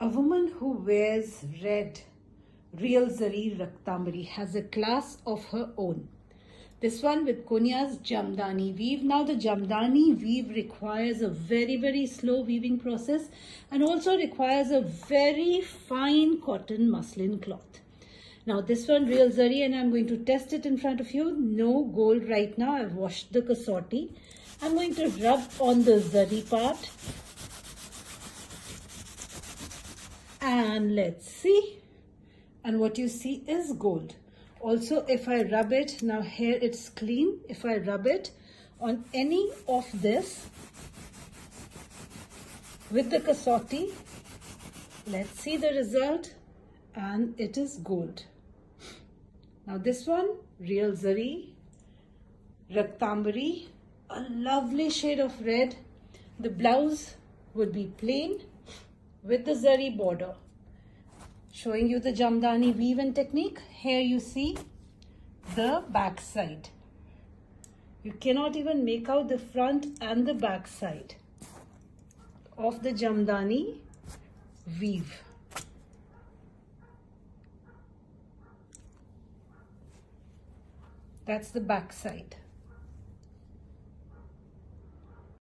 A woman who wears red real zari raktambari has a class of her own. This one with Koniya's Jamdani weave. Now the Jamdani weave requires a very very slow weaving process and also requires a very fine cotton muslin cloth. Now this one real zari and I'm going to test it in front of you. No gold right now. I've washed the kasoti. I'm going to rub on the zari part. And let's see. And what you see is gold. Also, if I rub it, now here it's clean. If I rub it on any of this with the kasoti let's see the result and it is gold. Now this one, real zari, raktambari, a lovely shade of red. The blouse would be plain with the zari border. Showing you the Jamdani weave and technique. Here you see the back side. You cannot even make out the front and the back side of the Jamdani weave. That's the back side.